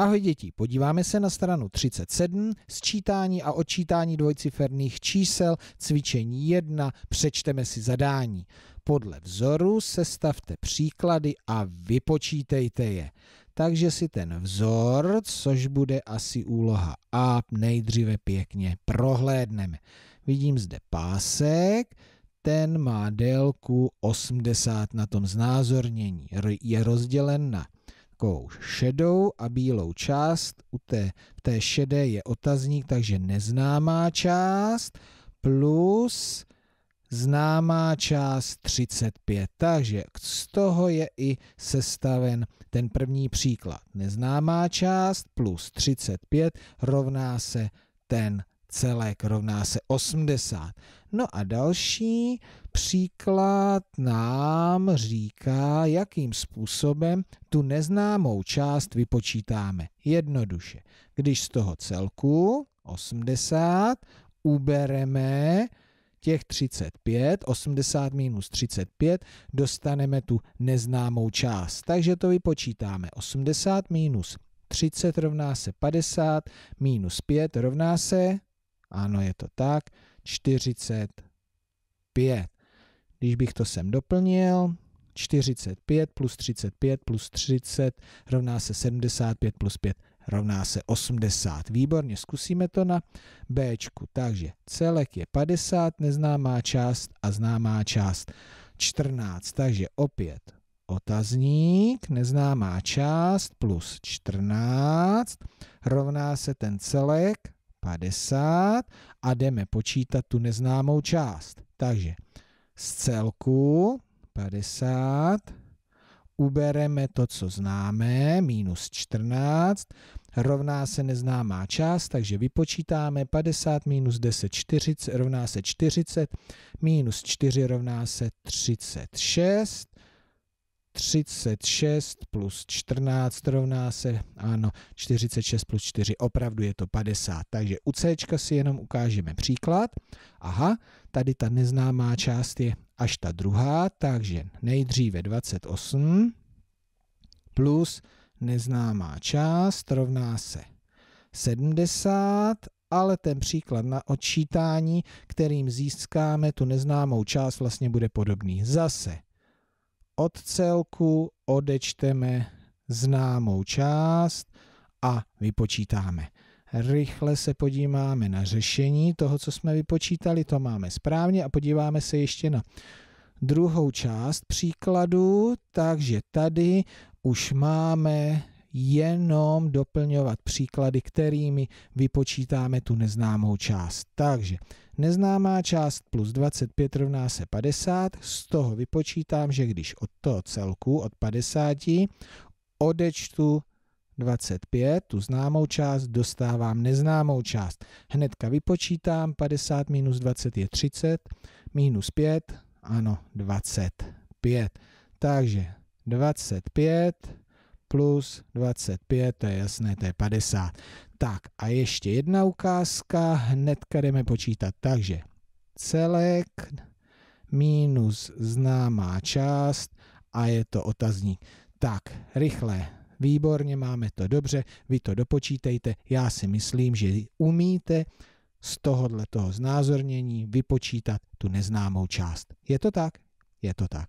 Ahoj děti, podíváme se na stranu 37, sčítání a odčítání dvojciferných čísel, cvičení 1, přečteme si zadání. Podle vzoru sestavte příklady a vypočítejte je. Takže si ten vzor, což bude asi úloha A, nejdříve pěkně prohlédneme. Vidím zde pásek, ten má délku 80 na tom znázornění. Je rozdělen na takovou šedou a bílou část. U té, v té šedé je otazník, takže neznámá část plus známá část 35. Takže z toho je i sestaven ten první příklad. Neznámá část plus 35 rovná se ten celek rovná se 80. No a další příklad nám říká, jakým způsobem tu neznámou část vypočítáme. Jednoduše. Když z toho celku 80 ubereme těch 35, 80 minus 35, dostaneme tu neznámou část. Takže to vypočítáme. 80 minus 30 rovná se 50, minus 5 rovná se ano, je to tak. 45. Když bych to sem doplnil, 45 plus 35 plus 30 rovná se 75 plus 5 rovná se 80. Výborně, zkusíme to na B. Takže celek je 50, neznámá část a známá část 14. Takže opět otazník, neznámá část plus 14 rovná se ten celek 50 a jdeme počítat tu neznámou část. Takže z celku 50 ubereme to, co známe, minus 14, rovná se neznámá část, takže vypočítáme 50 minus 10 40, rovná se 40, minus 4 rovná se 36, 36 plus 14 rovná se, ano, 46 plus 4, opravdu je to 50. Takže u C si jenom ukážeme příklad. Aha, tady ta neznámá část je až ta druhá, takže nejdříve 28 plus neznámá část rovná se 70, ale ten příklad na odčítání, kterým získáme tu neznámou část, vlastně bude podobný. Zase od celku odečteme známou část a vypočítáme. Rychle se podíváme na řešení toho, co jsme vypočítali, to máme správně a podíváme se ještě na druhou část příkladu, takže tady už máme jenom doplňovat příklady, kterými vypočítáme tu neznámou část. Takže neznámá část plus 25 rovná se 50, z toho vypočítám, že když od toho celku, od 50, odečtu 25, tu známou část, dostávám neznámou část. Hnedka vypočítám, 50 minus 20 je 30, minus 5, ano, 25. Takže 25 plus 25, to je jasné, to je 50. Tak a ještě jedna ukázka, hnedka jdeme počítat. Takže celek minus známá část a je to otazník. Tak, rychle, výborně, máme to dobře, vy to dopočítejte. Já si myslím, že umíte z tohohle toho znázornění vypočítat tu neznámou část. Je to tak? Je to tak.